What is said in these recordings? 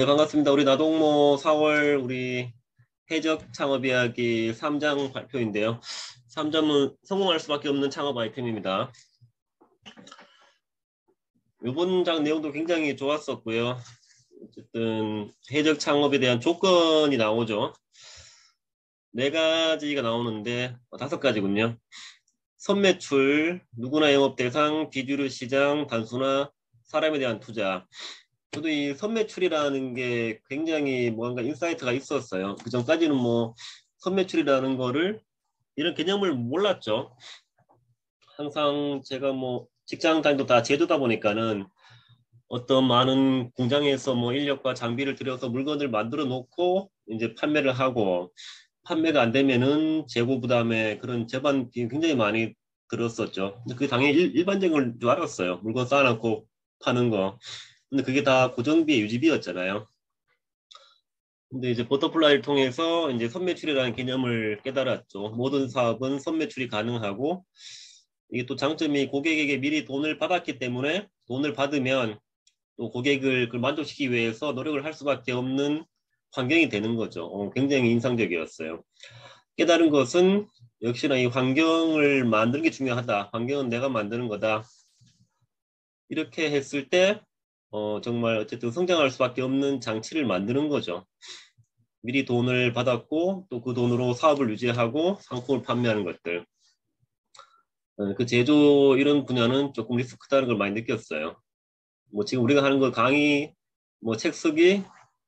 네, 반갑습니다. 우리 나동모 4월 우리 해적 창업 이야기 3장 발표인데요. 3점은 성공할 수밖에 없는 창업 아이템입니다. 이번 장 내용도 굉장히 좋았었고요. 어쨌든 해적 창업에 대한 조건이 나오죠. 네 가지가 나오는데 어, 다섯 가지군요. 선매출, 누구나 영업 대상, 비주류 시장, 단순화, 사람에 대한 투자. 저도 이 선매출이라는 게 굉장히 뭔가 insight가 있었어요. 그 전까지는 뭐 선매출이라는 거를 이런 개념을 몰랐죠. 항상 제가 뭐 직장 다니도 다 제조다 보니까는 어떤 많은 공장에서 뭐 인력과 장비를 들여서 물건을 만들어 놓고 이제 판매를 하고 판매가 안 되면은 재고 부담에 그런 제반 비 굉장히 많이 들었었죠. 그게 당연히 일, 반적인 줄 알았어요. 물건 쌓아놓고 파는 거. 근데 그게 다 고정비 유지비였잖아요. 근데 이제 버터플라이를 통해서 이제 선매출이라는 개념을 깨달았죠. 모든 사업은 선매출이 가능하고 이게 또 장점이 고객에게 미리 돈을 받았기 때문에 돈을 받으면 또 고객을 만족시키기 위해서 노력을 할 수밖에 없는 환경이 되는 거죠. 어, 굉장히 인상적이었어요. 깨달은 것은 역시나 이 환경을 만드는 게 중요하다. 환경은 내가 만드는 거다. 이렇게 했을 때 어, 정말 어쨌든 성장할 수밖에 없는 장치를 만드는 거죠. 미리 돈을 받았고 또 그 돈으로 사업을 유지하고 상품을 판매하는 것들. 어, 그 제조 이런 분야는 조금 리스크다는 걸 많이 느꼈어요. 뭐 지금 우리가 하는 거 강의, 뭐 책 쓰기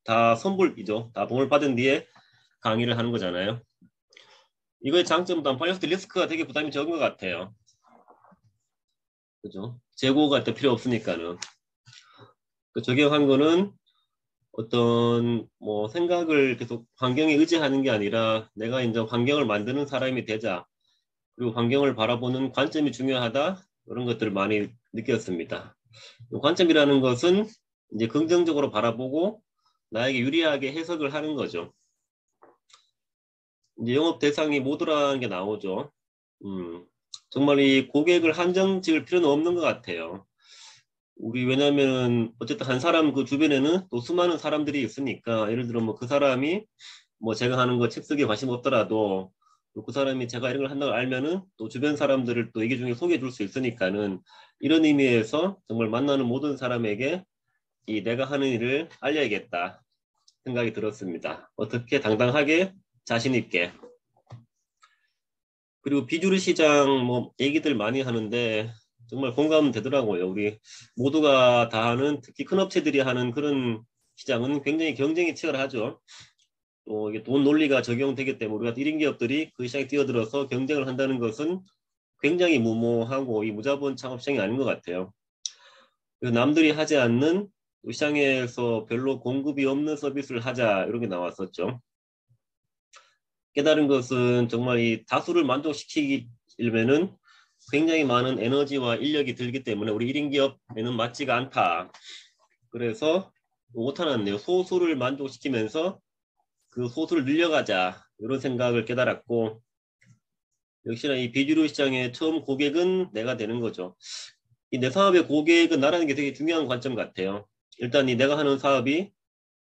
다 선불이죠. 다 돈을 받은 뒤에 강의를 하는 거잖아요. 이거의 장점은 파이어스 리스크가 되게 부담이 적은 것 같아요. 그죠? 재고가 또 필요 없으니까는. 그 적용한 거는 어떤 뭐 생각을 계속 환경에 의지하는 게 아니라 내가 이제 환경을 만드는 사람이 되자 그리고 환경을 바라보는 관점이 중요하다 이런 것들을 많이 느꼈습니다. 관점이라는 것은 이제 긍정적으로 바라보고 나에게 유리하게 해석을 하는 거죠. 이제 영업 대상이 모두라는 게 나오죠. 음, 정말 이 고객을 한정 지을 필요는 없는 것 같아요. 우리 왜냐면 어쨌든 한 사람 그 주변에는 또 수많은 사람들이 있으니까 예를 들어 뭐 그 사람이 뭐 제가 하는 거 책 쓰기에 관심 없더라도 그 사람이 제가 이런 걸 한다고 알면은 또 주변 사람들을 또 얘기 중에 소개해 줄 수 있으니까는 이런 의미에서 정말 만나는 모든 사람에게 이 내가 하는 일을 알려야겠다 생각이 들었습니다. 어떻게 당당하게 자신 있게 그리고 비주류 시장 뭐 얘기들 많이 하는데 정말 공감 되더라고요. 우리 모두가 다 하는 특히 큰 업체들이 하는 그런 시장은 굉장히 경쟁이 치열하죠. 또 이게 돈 논리가 적용되기 때문에 우리가 1인 기업들이 그 시장에 뛰어들어서 경쟁을 한다는 것은 굉장히 무모하고 이 무자본 창업 시장이 아닌 것 같아요. 남들이 하지 않는 시장에서 별로 공급이 없는 서비스를 하자 이런 게 나왔었죠. 깨달은 것은 정말 이 다수를 만족시키려면은 굉장히 많은 에너지와 인력이 들기 때문에 우리 1인 기업에는 맞지가 않다. 그래서 못하는데요. 소수를 만족시키면서 그 소수를 늘려가자. 이런 생각을 깨달았고 역시나 이 비주류 시장의 처음 고객은 내가 되는 거죠. 이 내 사업의 고객은 나라는 게 되게 중요한 관점 같아요. 일단 이 내가 하는 사업이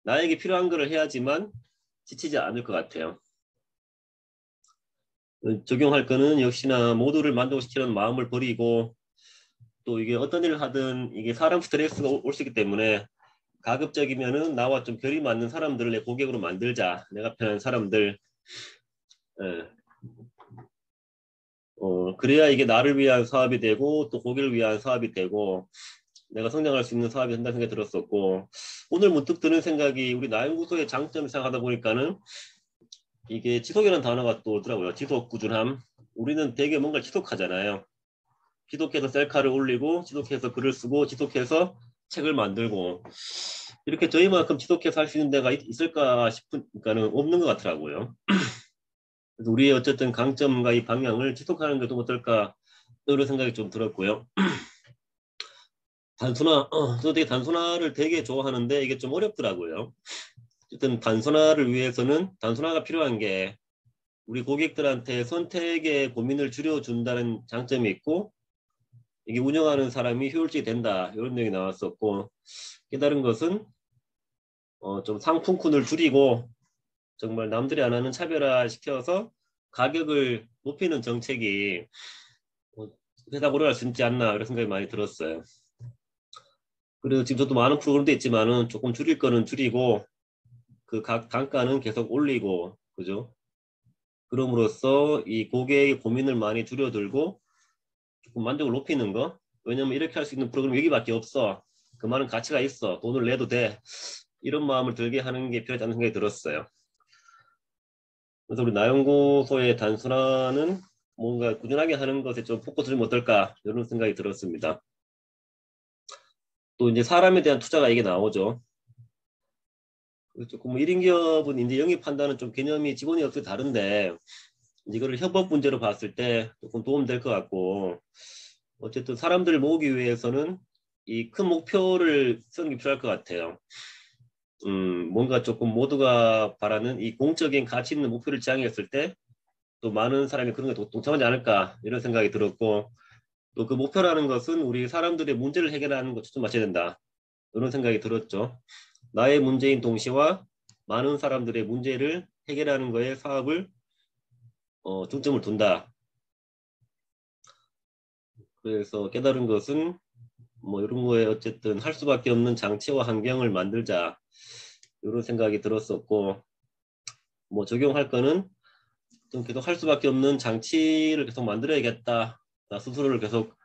나에게 필요한 것을 해야지만 지치지 않을 것 같아요. 적용할 거는 역시나 모두를 만족시키는 마음을 버리고 또 이게 어떤 일을 하든 이게 사람 스트레스가 올 수 있기 때문에 가급적이면은 나와 좀 결이 맞는 사람들을 내 고객으로 만들자. 내가 편한 사람들. 예. 어, 그래야 이게 나를 위한 사업이 되고 또 고객을 위한 사업이 되고 내가 성장할 수 있는 사업이 된다는 생각이 들었었고 오늘 문득 드는 생각이 우리 나연구소의 장점 생각하다 보니까는 이게 지속이라는 단어가 또 오더라고요. 지속 꾸준함. 우리는 되게 뭔가 지속하잖아요. 지속해서 셀카를 올리고 지속해서 글을 쓰고 지속해서 책을 만들고 이렇게 저희만큼 지속해서 할 수 있는 데가 있, 을까 싶으니까는 없는 것 같더라고요. 그래서 우리의 어쨌든 강점과 이 방향을 지속하는 게 좀 어떨까 이런 생각이 좀 들었고요. 단순화, 어, 저 되게 단순화를 되게 좋아하는데 이게 좀 어렵더라고요. 어쨌든 단순화를 위해서는 단순화가 필요한 게 우리 고객들한테 선택의 고민을 줄여준다는 장점이 있고 이게 운영하는 사람이 효율적이 된다 이런 내용이 나왔었고 깨달은 것은 어, 좀 상품군을 줄이고 정말 남들이 안 하는 차별화 시켜서 가격을 높이는 정책이 어, 회사 오래 갈수 있지 않나 그런 생각이 많이 들었어요. 그래서 지금 저도 많은 프로그램도 있지만은 조금 줄일 거는 줄이고 그 각 단가는 계속 올리고 그죠? 그럼으로써 이 고객의 고민을 많이 줄여들고 조금 만족을 높이는 거? 왜냐면 이렇게 할 수 있는 프로그램 여기밖에 없어. 그 많은 가치가 있어. 돈을 내도 돼. 이런 마음을 들게 하는 게 필요하다는 생각이 들었어요. 그래서 우리 나연구소의 단순화는 뭔가 꾸준하게 하는 것에 좀 포커스 좀 어떨까? 이런 생각이 들었습니다. 또 이제 사람에 대한 투자가 이게 나오죠 조금 1인 뭐 기업은 이제 영입한다는 좀 개념이 직원이 없이 다른데 이거를 협업 문제로 봤을 때 조금 도움될 것 같고 어쨌든 사람들을 모으기 위해서는 이 큰 목표를 쓰는 게 필요할 것 같아요. 음, 뭔가 조금 모두가 바라는 이 공적인 가치 있는 목표를 지향했을 때 또 많은 사람이 그런 게 동참하지 않을까 이런 생각이 들었고 또 그 목표라는 것은 우리 사람들의 문제를 해결하는 좀 맞춰야 된다 이런 생각이 들었죠. 나의 문제인 동시와 많은 사람들의 문제를 해결하는 거에 사업을 어, 중점을 둔다. 그래서 깨달은 것은 뭐 이런 거에 어쨌든 할 수밖에 없는 장치와 환경을 만들자 이런 생각이 들었었고 뭐 적용할 거는 좀 계속 할 수밖에 없는 장치를 계속 만들어야겠다. 나 스스로를 계속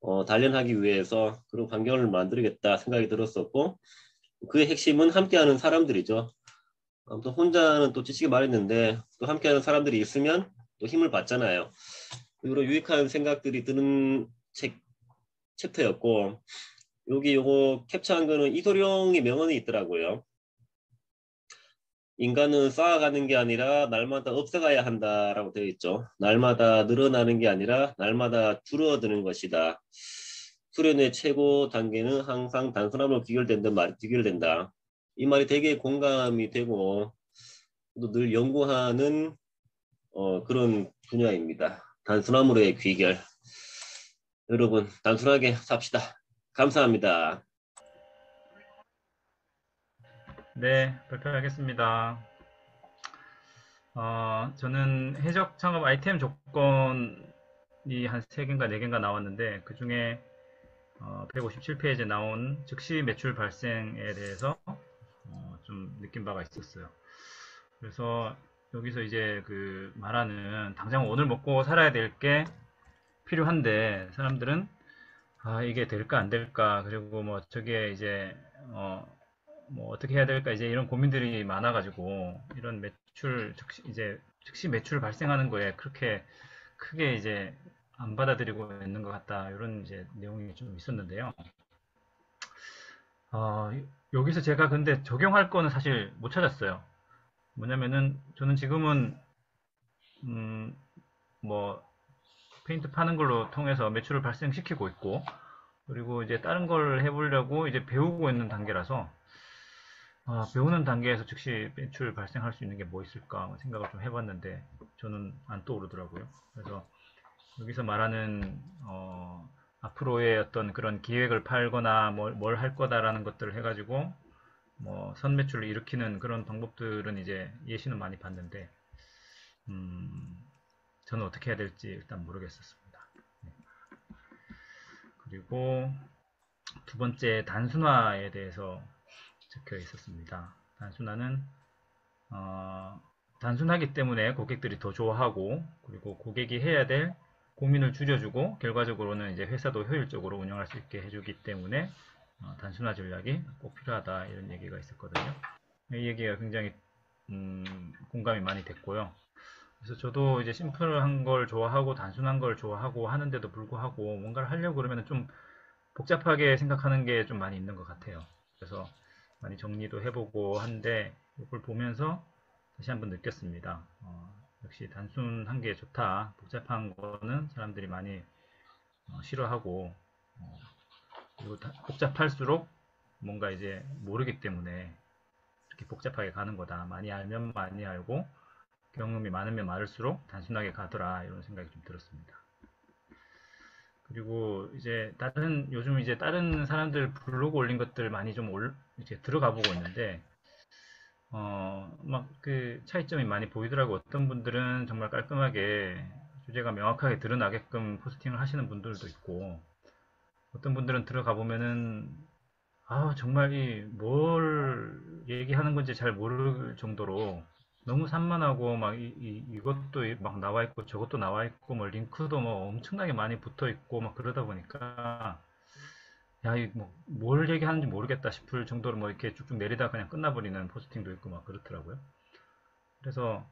어, 단련하기 위해서 그런 환경을 만들겠다 생각이 들었었고 그의 핵심은 함께하는 사람들이죠. 아무튼 혼자는 또 지치게 말했는데 또 함께하는 사람들이 있으면 또 힘을 받잖아요. 이런 유익한 생각들이 드는 책 챕터였고 여기 요거 캡처한 거는 이소룡의 명언이 있더라고요. 인간은 쌓아가는 게 아니라 날마다 없어가야 한다라고 되어 있죠. 날마다 늘어나는 게 아니라 날마다 줄어드는 것이다. 수련의 최고 단계는 항상 단순함으로 귀결된다 말 귀결된다. 이 말이 되게 공감이 되고 또 늘 연구하는 어, 그런 분야입니다. 단순함으로의 귀결. 여러분 단순하게 삽시다. 감사합니다. 네, 발표하겠습니다. 어, 저는 해적 창업 아이템 조건이 한 3개인가 4개인가 나왔는데 그 중에 어, 157페이지에 나온 즉시 매출 발생에 대해서 어, 좀 느낀 바가 있었어요. 그래서 여기서 이제 그 말하는 당장 오늘 먹고 살아야 될 게 필요한데 사람들은 아 이게 될까 안 될까 그리고 뭐 저게 이제 어 뭐 어떻게 해야 될까 이제 이런 고민들이 많아가지고 이런 매출 즉시 이제 즉시 매출 발생하는 거에 그렇게 크게 이제 안 받아들이고 있는 것 같다 이런 이제 내용이 좀 있었는데요. 어, 여기서 제가 근데 적용할 거는 사실 못 찾았어요. 뭐냐면은 저는 지금은 음, 뭐 페인트 파는 걸로 통해서 매출을 발생시키고 있고 그리고 이제 다른 걸 해보려고 이제 배우고 있는 단계라서 어, 배우는 단계에서 즉시 매출 발생할 수 있는 게 뭐 있을까 생각을 좀 해봤는데 저는 안 떠오르더라고요. 그래서 여기서 말하는 어, 앞으로의 어떤 그런 기획을 팔거나 뭘 할 거다라는 것들을 해가지고 뭐 선매출을 일으키는 그런 방법들은 이제 예시는 많이 봤는데 음, 저는 어떻게 해야 될지 일단 모르겠었습니다. 네. 그리고 두 번째 단순화에 대해서 적혀 있었습니다. 단순화는 어, 단순하기 때문에 고객들이 더 좋아하고 그리고 고객이 해야 될 고민을 줄여주고 결과적으로는 이제 회사도 효율적으로 운영할 수 있게 해주기 때문에 어, 단순화 전략이 꼭 필요하다 이런 얘기가 있었거든요. 이 얘기가 굉장히 음, 공감이 많이 됐고요. 그래서 저도 이제 심플한 걸 좋아하고 단순한 걸 좋아하고 하는데도 불구하고 뭔가를 하려고 그러면 좀 복잡하게 생각하는 게 좀 많이 있는 것 같아요. 그래서 많이 정리도 해보고 한데 이걸 보면서 다시 한번 느꼈습니다. 어, 역시 단순한 게 좋다. 복잡한 거는 사람들이 많이 어, 싫어하고 어, 그리고 복잡할수록 뭔가 이제 모르기 때문에 이렇게 복잡하게 가는 거다. 많이 알면 많이 알고 경험이 많으면 많을수록 단순하게 가더라 이런 생각이 좀 들었습니다. 그리고 이제 다른 요즘 이제 다른 사람들 블로그 올린 것들 많이 좀 올, 이제 들어가 보고 있는데 어, 막 그 차이점이 많이 보이더라고. 어떤 분들은 정말 깔끔하게 주제가 명확하게 드러나게끔 포스팅을 하시는 분들도 있고, 어떤 분들은 들어가 보면은, 아, 정말 이 뭘 얘기하는 건지 잘 모를 정도로 너무 산만하고 막 이, 이, 이것도 막 나와 있고 저것도 나와 있고 뭐 링크도 뭐 엄청나게 많이 붙어 있고 막 그러다 보니까 야, 이뭐뭘 얘기하는지 모르겠다 싶을 정도로 뭐 이렇게 쭉쭉 내리다 그냥 끝나버리는 포스팅도 있고 막 그렇더라고요. 그래서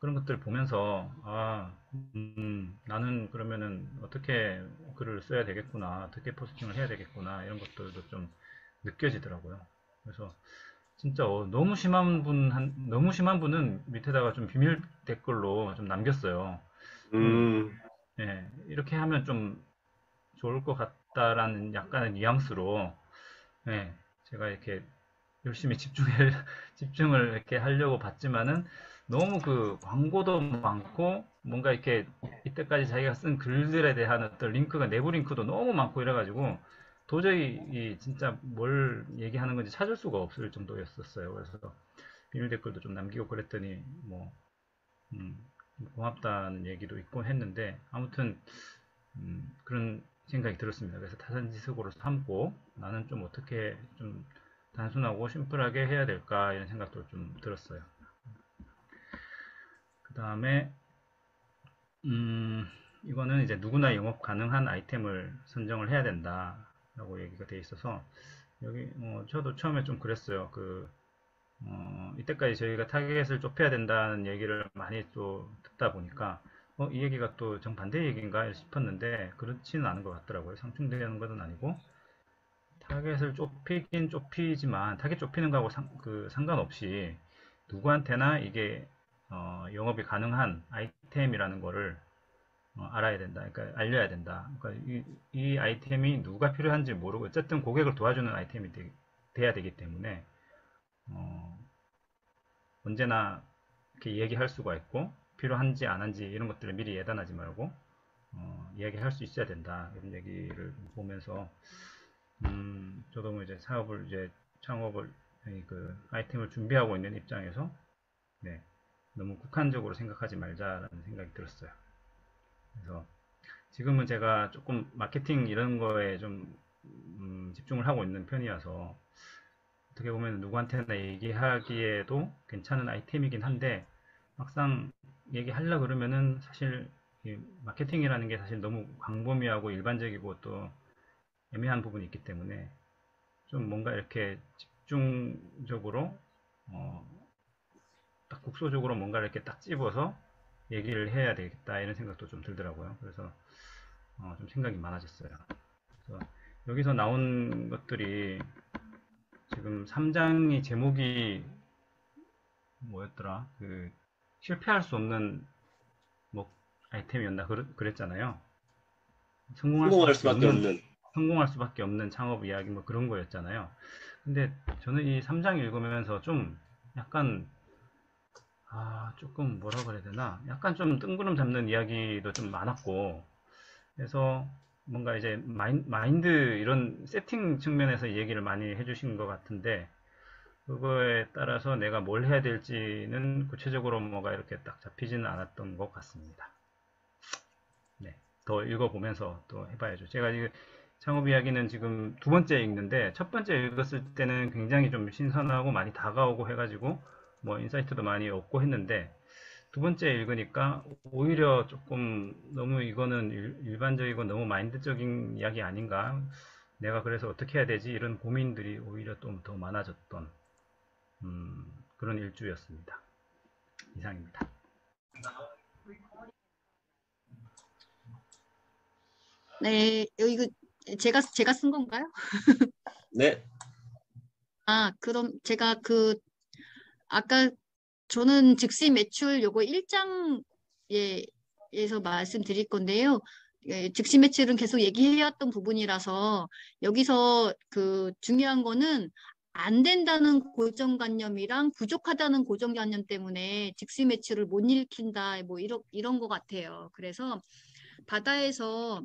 그런 것들 보면서 아, 음, 나는 그러면은 어떻게 글을 써야 되겠구나, 어떻게 포스팅을 해야 되겠구나 이런 것들도 좀 느껴지더라고요. 그래서 진짜 어, 너무 심한 분 한, 너무 심한 분은 밑에다가 좀 비밀 댓글로 좀 남겼어요. 음, 예, 이렇게 하면 좀 좋을 것 같 다라는 약간의 뉘앙스로 예, 제가 이렇게 열심히 집중을 집중을 이렇게 하려고 봤지만은 너무 그 광고도 많고 뭔가 이렇게 이때까지 자기가 쓴 글들에 대한 어떤 링크가 내부 링크도 너무 많고 이래가지고 도저히 이 진짜 뭘 얘기하는 건지 찾을 수가 없을 정도였었어요. 그래서 비밀 댓글도 좀 남기고 그랬더니 뭐 음, 고맙다는 얘기도 있고 했는데 아무튼 음, 그런 생각이 들었습니다. 그래서 타산지석으로 삼고 나는 좀 어떻게 좀 단순하고 심플하게 해야 될까 이런 생각도 좀 들었어요. 그 다음에 음, 이거는 이제 누구나 영업 가능한 아이템을 선정을 해야 된다 라고 얘기가 돼 있어서 여기 어, 저도 처음에 좀 그랬어요. 그 어, 이때까지 저희가 타겟을 좁혀야 된다는 얘기를 많이 또 듣다 보니까 어, 이 얘기가 또 정반대 얘기인가 싶었는데 그렇지는 않은 것 같더라고요. 상충되는 것은 아니고 타겟을 좁히긴 좁히지만 타겟 좁히는 거하고 상, 그 상관없이 누구한테나 이게 어, 영업이 가능한 아이템이라는 거를 어, 알아야 된다. 그러니까 알려야 된다. 그러니까 이, 이, 아이템이 누가 필요한지 모르고 어쨌든 고객을 도와주는 아이템이 되, 돼야 되기 때문에 어, 언제나 이렇게 얘기할 수가 있고 필요한지 안 한지 이런 것들을 미리 예단하지 말고 어, 이야기할 수 있어야 된다 이런 얘기를 보면서 음, 저도 뭐 이제 사업을 이제 창업을 그 아이템을 준비하고 있는 입장에서 네, 너무 국한적으로 생각하지 말자라는 생각이 들었어요. 그래서 지금은 제가 조금 마케팅 이런 거에 좀 음, 집중을 하고 있는 편이어서 어떻게 보면 누구한테나 얘기하기에도 괜찮은 아이템이긴 한데 막상 얘기하려 그러면은 사실 마케팅이라는 게 사실 너무 광범위하고 일반적이고 또 애매한 부분이 있기 때문에 좀 뭔가 이렇게 집중적으로 어, 딱 국소적으로 뭔가 이렇게 딱 집어서 얘기를 해야 되겠다 이런 생각도 좀 들더라고요. 그래서 어, 좀 생각이 많아졌어요. 그래서 여기서 나온 것들이 지금 3장이 제목이 뭐였더라? 그 실패할 수 없는 뭐 아이템이었나 그랬 잖아요. 성공할, 성공할 수 밖에 없는, 없는, 성공할 수밖에 없는 창업 이야기 뭐 그런 거였잖아요. 근데 저는 이 3장 읽으면서 좀 약간 아, 조금 뭐라 그래야 되나? 약간 좀 뜬구름 잡는 이야기도 좀 많았고, 그래서 뭔가 이제 마인, 마인드 이런 세팅 측면에서 얘기를 많이 해주신 것 같은데, 그거에 따라서 내가 뭘 해야 될지는 구체적으로 뭐가 이렇게 딱 잡히지는 않았던 것 같습니다. 네. 더 읽어보면서 또 해봐야죠. 제가 이 창업 이야기는 지금 두 번째 읽는데, 첫 번째 읽었을 때는 굉장히 좀 신선하고 많이 다가오고 해가지고, 뭐 인사이트도 많이 얻고 했는데 두 번째 읽으니까 오히려 조금 너무 이거는 일, 반적이고 너무 마인드적인 이야기 아닌가 내가 그래서 어떻게 해야 되지 이런 고민들이 오히려 좀 더 많아졌던 음, 그런 일주였습니다. 이상입니다. 네, 이거 제가 제가 쓴 건가요? 네. 아, 그럼 제가 그 아까 저는 즉시 매출 요거 1장에 에서 말씀드릴 건데요. 예, 즉시 매출은 계속 얘기해왔던 부분이라서 여기서 그 중요한 거는 안 된다는 고정관념이랑 부족하다는 고정관념 때문에 즉시 매출을 못 일으킨다 뭐 이런 이런 것 같아요. 그래서 바다에서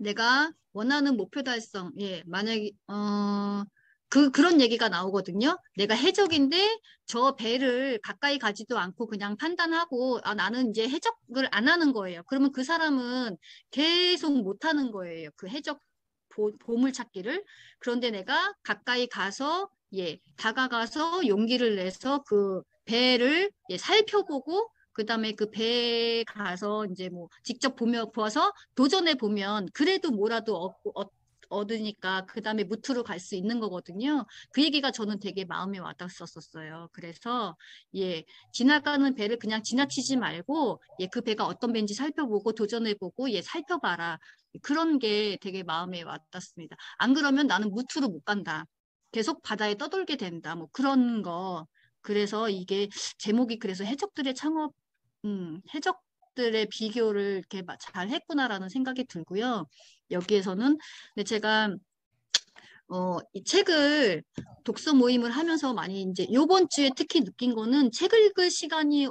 내가 원하는 목표 달성 예 만약에 어 그 그런 얘기가 나오거든요. 내가 해적인데 저 배를 가까이 가지도 않고 그냥 판단하고 아 나는 이제 해적을 안 하는 거예요. 그러면 그 사람은 계속 못 하는 거예요. 그 해적 보, 보물 찾기를. 그런데 내가 가까이 가서 예, 다가가서 용기를 내서 그 배를 예, 살펴보고 그다음에 그 배에 가서 이제 뭐 직접 보며 보아서 도전해 보면 그래도 뭐라도 얻고 얻, 얻으니까 그 다음에 무트로 갈 수 있는 거거든요. 그 얘기가 저는 되게 마음에 와닿았었어요. 그래서 예 지나가는 배를 그냥 지나치지 말고 예그 배가 어떤 배인지 살펴보고 도전해보고 예 살펴봐라 그런 게 되게 마음에 와닿습니다. 안 그러면 나는 무트로 못 간다. 계속 바다에 떠돌게 된다. 뭐 그런 거. 그래서 이게 제목이 그래서 해적들의 창업, 음, 해적들의 비교를 이렇게 잘 했구나라는 생각이 들고요. 여기에서는 근데 제가 어, 이 책을 독서 모임을 하면서 많이 이제 요번 주에 특히 느낀 거는 책을 읽을 시간이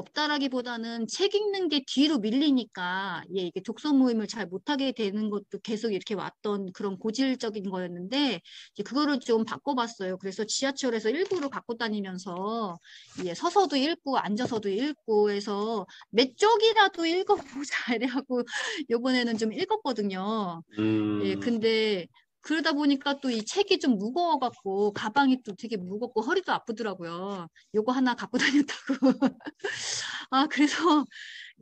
없다라기보다는 책 읽는 게 뒤로 밀리니까 예, 이게 독서 모임을 잘 못하게 되는 것도 계속 이렇게 왔던 그런 고질적인 거였는데 그거를 좀 바꿔봤어요. 그래서 지하철에서 일부러 갖고 다니면서 예, 서서도 읽고 앉아서도 읽고 해서 몇 쪽이라도 읽어보자 이래갖고 요번에는 좀 읽었거든요. 음. 예, 근데 그러다 보니까 또 이 책이 좀 무거워갖고 가방이 또 되게 무겁고 허리도 아프더라고요. 요거 하나 갖고 다녔다고. 아 그래서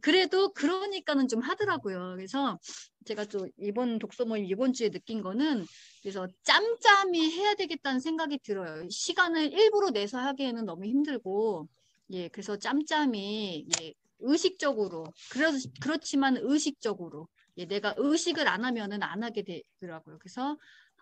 그래도 그러니까는 좀 하더라고요. 그래서 제가 또 이번 독서 모임 이번 주에 느낀 거는 그래서 짬짬이 해야 되겠다는 생각이 들어요. 시간을 일부러 내서 하기에는 너무 힘들고 예 그래서 짬짬이 예 의식적으로 그러, 그렇지만 의식적으로 예, 내가 의식을 안 하면은 안 하게 되더라고요. 그래서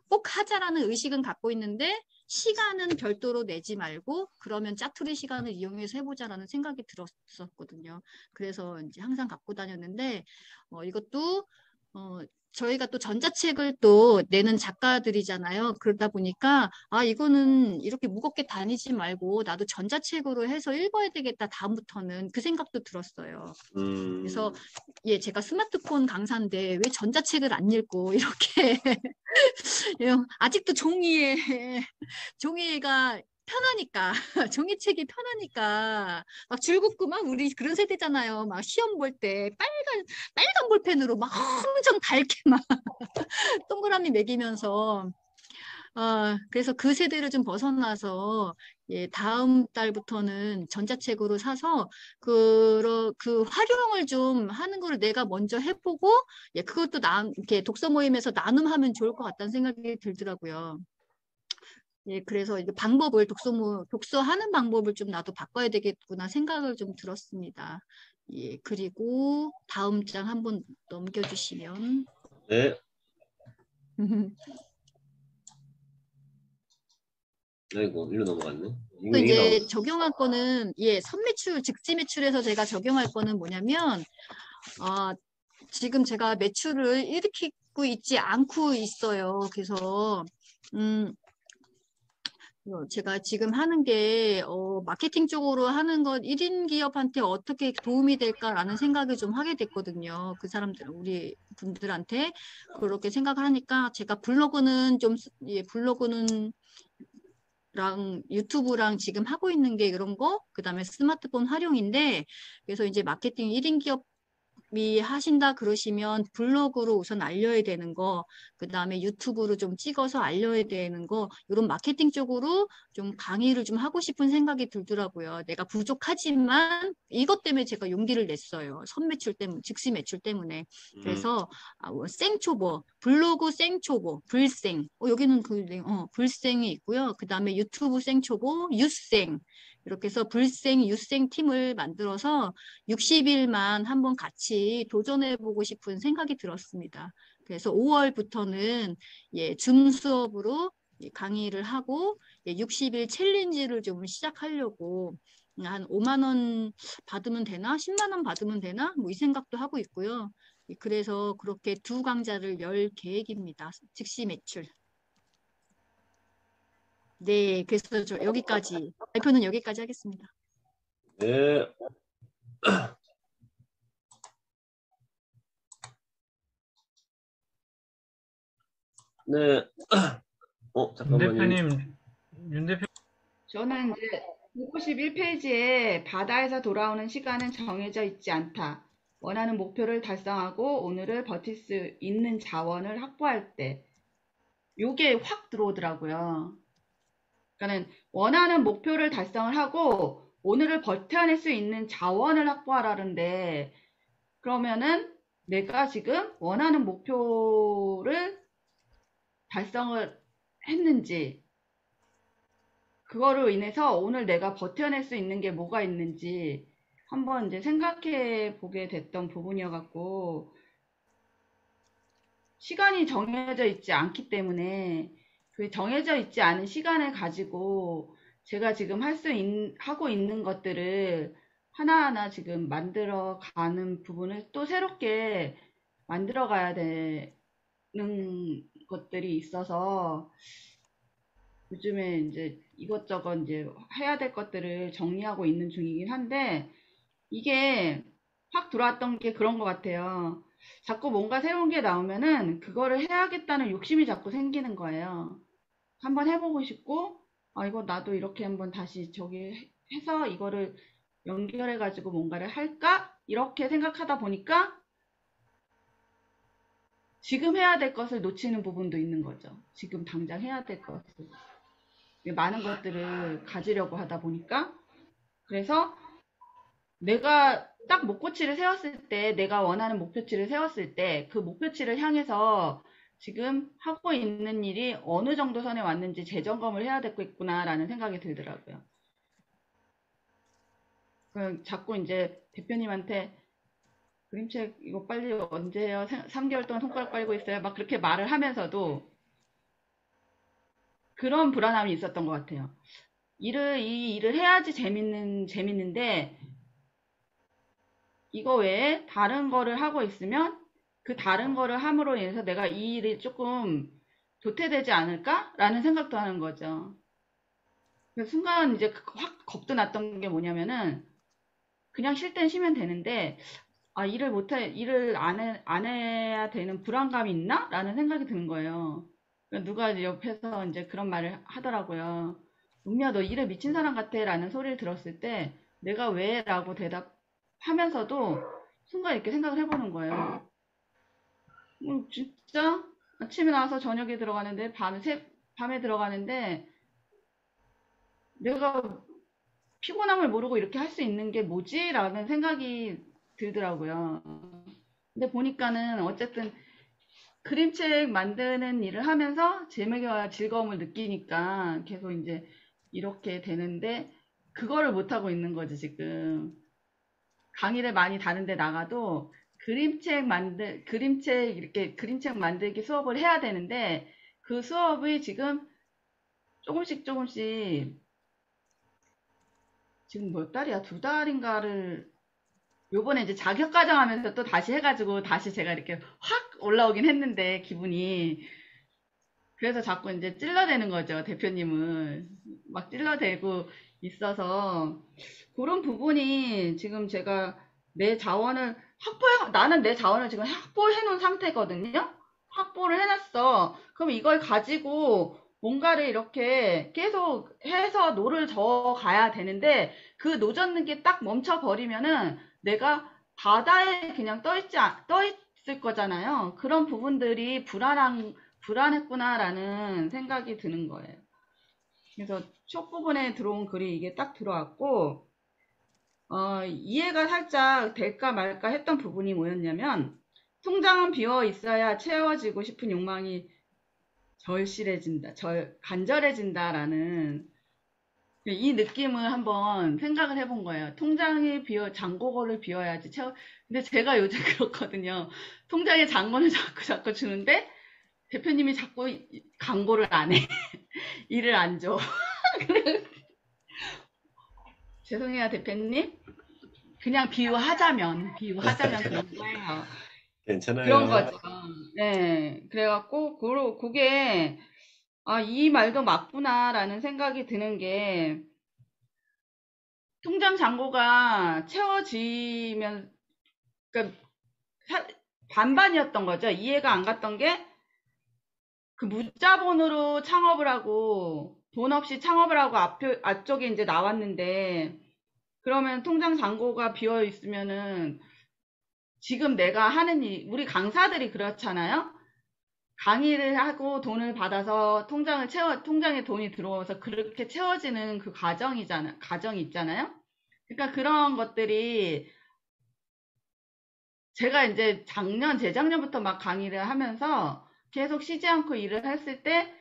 꼭 하자라는 의식은 갖고 있는데 시간은 별도로 내지 말고 그러면 짜투리 시간을 이용해서 해보자라는 생각이 들었었거든요. 그래서 이제 항상 갖고 다녔는데 어, 이것도 어, 저희가 또 전자책을 또 내는 작가들이잖아요. 그러다 보니까 아 이거는 이렇게 무겁게 다니지 말고 나도 전자책으로 해서 읽어야 되겠다 다음부터는 그 생각도 들었어요. 음. 그래서 예 제가 스마트폰 강사인데 왜 전자책을 안 읽고 이렇게 예, 아직도 종이에 종이가 편하니까 종이책이 편하니까 막막 우리 그런 세대잖아요. 막 시험 볼 때 빨간 빨간 볼펜으로 막 엄청 달게 막 동그라미 매기면서 어, 그래서 그 세대를 좀 벗어나서 예, 다음 달부터는 전자책으로 사서 그, 그 활용을 좀 하는 거를 내가 먼저 해보고 예, 그것도 나, 이렇게 독서 모임에서 나눔하면 좋을 것 같다는 생각이 들더라고요. 예, 그래서 이게 방법을 독서 독서하는 방법을 좀 나도 바꿔야 되겠구나 생각을 좀 들었습니다. 예, 그리고 다음 장 한번 넘겨주시면. 네. 아이고 일로 넘어갔네. 또 이제 적용할 거는 예 선매출 즉지 매출에서 제가 적용할 거는 뭐냐면 어, 지금 제가 매출을 일으키고 있지 않고 있어요. 그래서 음 어, 제가 지금 하는 게 어, 마케팅 쪽으로 하는 것 1인 기업한테 어떻게 도움이 될까라는 생각을 좀 하게 됐거든요. 그 사람들 우리 분들한테 그렇게 생각을 하니까 제가 블로그는 좀 예, 블로그는 랑 유튜브랑 지금 하고 있는 게 이런 거, 그 다음에 스마트폰 활용인데, 그래서 이제 마케팅 1인 기업 미 하신다 그러시면 블로그로 우선 알려야 되는 거, 그 다음에 유튜브로 좀 찍어서 알려야 되는 거, 이런 마케팅 쪽으로 좀 강의를 좀 하고 싶은 생각이 들더라고요. 내가 부족하지만 이것 때문에 제가 용기를 냈어요. 선매출 때문에, 즉시 매출 때문에. 음. 그래서 아, 뭐 생초보, 블로그 생초보, 불생, 어, 여기는 그, 어, 불생이 있고요. 그 다음에 유튜브 생초보, 유생, 이렇게 해서 불생, 유생 팀을 만들어서 60일만 한번 같이 도전해보고 싶은 생각이 들었습니다. 그래서 5월부터는 예, 줌 수업으로 강의를 하고 예, 60일 챌린지를 좀 시작하려고 한 5만 원 받으면 되나 10만 원 받으면 되나 뭐 이 생각도 하고 있고요. 그래서 그렇게 두 강좌를 열 계획입니다. 즉시 매출. 네, 그래서 저 여기까지 발표는 여기까지 하겠습니다. 네. 네. 어, 윤 잠깐만요. 대표님, 윤 대표 저는 이제 151페이지에 바다에서 돌아오는 시간은 정해져 있지 않다. 원하는 목표를 달성하고 오늘을 버틸 수 있는 자원을 확보할 때 요게 확 들어오더라고요. 그러니까는 원하는 목표를 달성을 하고 오늘을 버텨낼 수 있는 자원을 확보하라는데 그러면은 내가 지금 원하는 목표를 달성을 했는지 그거로 인해서 오늘 내가 버텨낼 수 있는 게 뭐가 있는지 한번 이제 생각해 보게 됐던 부분이어 갖고 시간이 정해져 있지 않기 때문에 그 정해져 있지 않은 시간을 가지고 제가 지금 할 수 하고 있는 것들을 하나하나 지금 만들어 가는 부분을 또 새롭게 만들어 가야 되는 것들이 있어서 요즘에 이제 이것저것 이제 해야 될 것들을 정리하고 있는 중이긴 한데 이게 확 들어왔던 게 그런 것 같아요. 자꾸 뭔가 새로운 게 나오면은 그거를 해야겠다는 욕심이 자꾸 생기는 거예요. 한번 해보고 싶고, 아, 이거 나도 이렇게 한번 다시 저기 해서 이거를 연결해 가지고 뭔가를 할까? 이렇게 생각하다 보니까 지금 해야 될 것을 놓치는 부분도 있는 거죠. 지금 당장 해야 될 것을. 많은 것들을 가지려고 하다 보니까. 그래서 내가 딱 목표치를 세웠을 때, 내가 원하는 목표치를 세웠을 때, 그 목표치를 향해서 지금 하고 있는 일이 어느 정도 선에 왔는지 재점검을 해야 되겠구나라는 생각이 들더라고요. 그 자꾸 이제 대표님한테 그림책 이거 빨리 언제 해요? 3개월 동안 손가락 빨고 있어요. 막 그렇게 말을 하면서도 그런 불안함이 있었던 것 같아요. 일을, 이 일을 해야지 재밌는, 재밌는데, 이거 외에 다른 거를 하고 있으면 그 다른 거를 함으로 인해서 내가 이 일이 조금 도태되지 않을까? 라는 생각도 하는 거죠. 순간 이제 확 겁도 났던 게 뭐냐면은 그냥 쉴 땐 쉬면 되는데 아 일을 못해 일을 안, 해, 안 해야 되는 불안감이 있나? 라는 생각이 드는 거예요. 누가 옆에서 이제 그런 말을 하더라고요. 은미야 너 일에 미친 사람 같아 라는 소리를 들었을 때 내가 왜? 라고 대답하면서도 순간 이렇게 생각을 해보는 거예요. 음, 진짜? 아침에 나와서 저녁에 들어가는데 밤에, 새, 밤에 들어가는데 내가 피곤함을 모르고 이렇게 할 수 있는 게 뭐지? 라는 생각이 들더라고요. 근데 보니까는 어쨌든 그림책 만드는 일을 하면서 재미와 즐거움을 느끼니까 계속 이제 이렇게 되는데 그거를 못하고 있는 거지 지금 강의를 많이 다른데 나가도 그림책 만들 그림책 이렇게 그림책 만들기 수업을 해야 되는데 그 수업이 지금 조금씩 조금씩 지금 몇 달이야? 두 달인가를 요번에 이제 자격 과정 하면서 또 다시 해가지고 다시 제가 이렇게 확 올라오긴 했는데 기분이. 그래서 자꾸 이제 찔러대는 거죠 대표님을. 막 찔러대고 있어서. 그런 부분이 지금 제가 내 자원을 확보해 나는 내 자원을 지금 확보해 놓은 상태거든요 확보를 해놨어 그럼 이걸 가지고 뭔가를 이렇게 계속 해서 노를 저어 가야 되는데 그 노젓는 게 딱 멈춰 버리면은 내가 바다에 그냥 떠 있지 떠 있을 거잖아요. 그런 부분들이 불안한 불안했구나라는 생각이 드는 거예요. 그래서 첫 부분에 들어온 글이 이게 딱 들어왔고 어, 이해가 살짝 될까 말까 했던 부분이 뭐였냐면 통장은 비어 있어야 채워지고 싶은 욕망이 절실해진다, 절 간절해진다라는 이 느낌을 한번 생각을 해본 거예요. 통장에 비어, 잔고거를 비워야지 채워. 근데 제가 요즘 그렇거든요. 통장에 잔고는 자꾸 자꾸 주는데 대표님이 자꾸 광고를 안 해. 일을 안 줘. 죄송해요, 대표님. 그냥 비유하자면, 비유하자면 그런 거예요. 괜찮아요. 그런 거죠. 네. 그래갖고, 그게, 아, 이 말도 맞구나라는 생각이 드는 게 통장 잔고가 채워지면 그러니까 반반이었던 거죠. 이해가 안 갔던 게 그 무자본으로 창업을 하고 돈 없이 창업을 하고 앞, 앞쪽에 이제 나왔는데 그러면 통장 잔고가 비어 있으면은 지금 내가 하는 일, 우리 강사들이 그렇잖아요. 강의를 하고 돈을 받아서 통장을 채워, 통장에 돈이 들어와서 그렇게 채워지는 그 과정이잖아, 과정이 있잖아요. 그러니까 그런 것들이 제가 이제 작년, 재작년부터 막 강의를 하면서 계속 쉬지 않고 일을 했을 때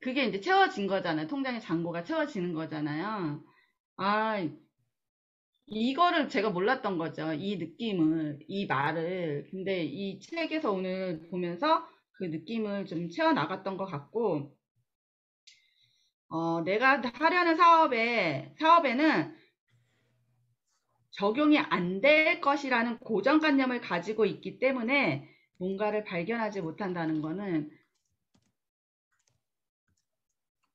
그게 이제 채워진 거잖아요. 통장의 잔고가 채워지는 거잖아요. 아, 이거를 제가 몰랐던 거죠. 이 느낌을, 이 말을. 근데 이 책에서 오늘 보면서 그 느낌을 좀 채워나갔던 것 같고, 어, 내가 하려는 사업에, 사업에는 적용이 안 될 것이라는 고정관념을 가지고 있기 때문에 뭔가를 발견하지 못한다는 거는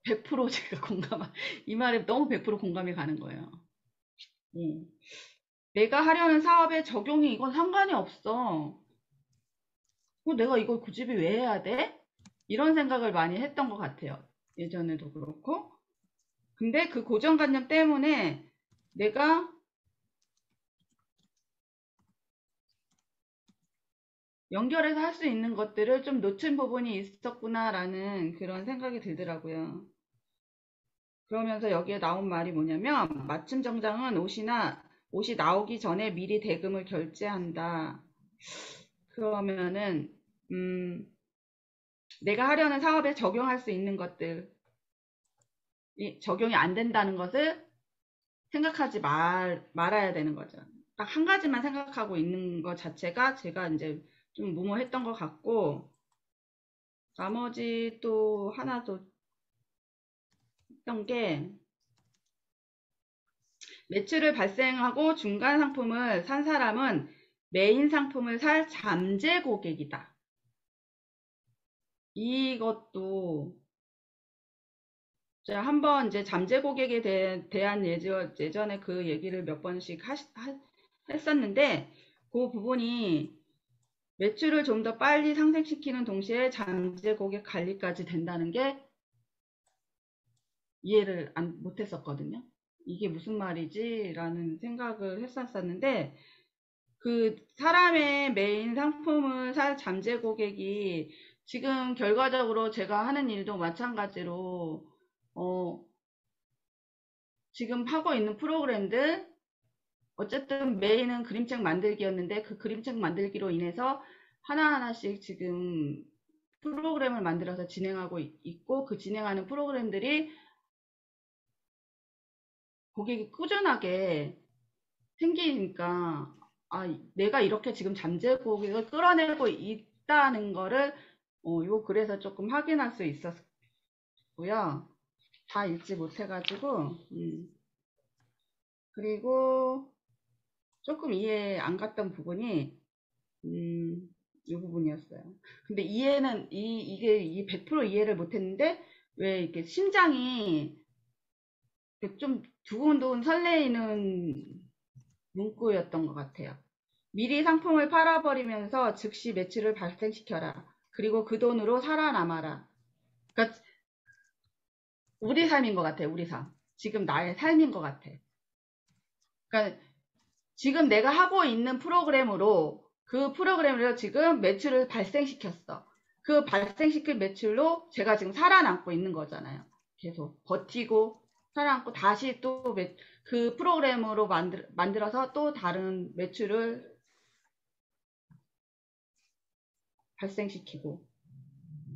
100% 제가 공감, 이 말에 너무 100% 공감이 가는 거예요. 음. 내가 하려는 사업에 적용이 이건 상관이 없어. 어, 내가 이걸 굳이 왜 해야 돼? 이런 생각을 많이 했던 것 같아요. 예전에도 그렇고. 근데 그 고정관념 때문에 내가 연결해서 할 수 있는 것들을 좀 놓친 부분이 있었구나라는 그런 생각이 들더라고요. 그러면서 여기에 나온 말이 뭐냐면 맞춤 정장은 옷이나 옷이 나오기 전에 미리 대금을 결제한다. 그러면은 음, 내가 하려는 사업에 적용할 수 있는 것들 이 적용이 안 된다는 것을 생각하지 말, 말아야 되는 거죠. 딱 한 가지만 생각하고 있는 것 자체가 제가 이제 좀 무모했던 것 같고 나머지 또 하나 더 했던 게 매출을 발생하고 중간 상품을 산 사람은 메인 상품을 살 잠재 고객이다. 이것도 제가 한번 이제 잠재 고객에 대, 예전, 예전에 그 얘기를 몇 번씩 하, 하, 했었는데 그 부분이 매출을 좀 더 빨리 상승시키는 동시에 잠재 고객 관리까지 된다는 게 이해를 안, 못했었거든요. 이게 무슨 말이지? 라는 생각을 했었었는데, 그 사람의 메인 상품을 살 잠재 고객이 지금 결과적으로 제가 하는 일도 마찬가지로, 어, 지금 하고 있는 프로그램들, 어쨌든 메인은 그림책 만들기였는데 그 그림책 만들기로 인해서 하나하나씩 지금 프로그램을 만들어서 진행하고 있고 그 진행하는 프로그램들이 고객이 꾸준하게 생기니까 아 내가 이렇게 지금 잠재 고객을 끌어내고 있다는 거를 어, 요 글에서 조금 확인할 수 있었고요. 다 읽지 못해가지고 음. 그리고 조금 이해 안 갔던 부분이 음, 이 부분이었어요. 근데 이해는 이 이게 이 100% 이해를 못했는데 왜 이렇게 심장이 좀 두근두근 설레이는 문구였던 것 같아요. 미리 상품을 팔아버리면서 즉시 매출을 발생시켜라. 그리고 그 돈으로 살아남아라. 그러니까 우리 삶인 것 같아요. 우리 삶. 지금 나의 삶인 것 같아. 그러니까 지금 내가 하고 있는 프로그램으로 그 프로그램으로 지금 매출을 발생시켰어. 그 발생시킨 매출로 제가 지금 살아남고 있는 거잖아요. 계속 버티고 살아남고 다시 또 그 프로그램으로 만들, 만들어서 또 다른 매출을 발생시키고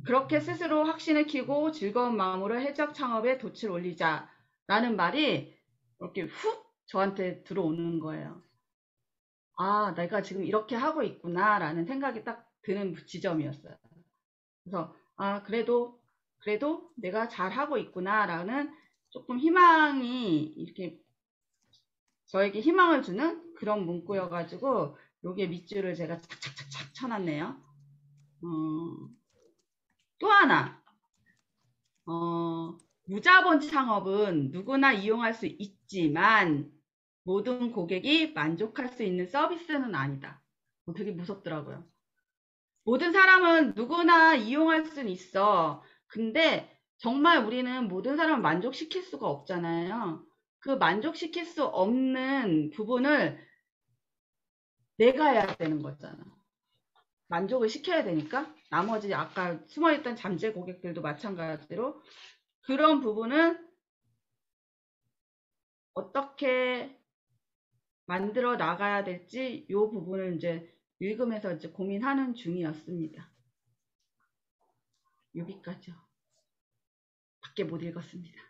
그렇게 스스로 확신을 키고 즐거운 마음으로 해적 창업에 돛을 올리자 라는 말이 이렇게 훅 저한테 들어오는 거예요. 아, 내가 지금 이렇게 하고 있구나, 라는 생각이 딱 드는 지점이었어요. 그래서, 아, 그래도, 그래도 내가 잘 하고 있구나, 라는 조금 희망이 이렇게 저에게 희망을 주는 그런 문구여가지고, 요게 밑줄을 제가 착착착착 쳐놨네요. 어, 또 하나, 어, 무자본 창업은 누구나 이용할 수 있지만, 모든 고객이 만족할 수 있는 서비스는 아니다. 어, 되게 무섭더라고요. 모든 사람은 누구나 이용할 수는 있어. 근데 정말 우리는 모든 사람을 만족시킬 수가 없잖아요. 그 만족시킬 수 없는 부분을 내가 해야 되는 거잖아. 만족을 시켜야 되니까 나머지 아까 숨어있던 잠재 고객들도 마찬가지로 그런 부분은 어떻게 만들어 나가야 될지 이 부분을 이제 읽으면서 이제 고민하는 중이었습니다. 여기까지요. 밖에 못 읽었습니다.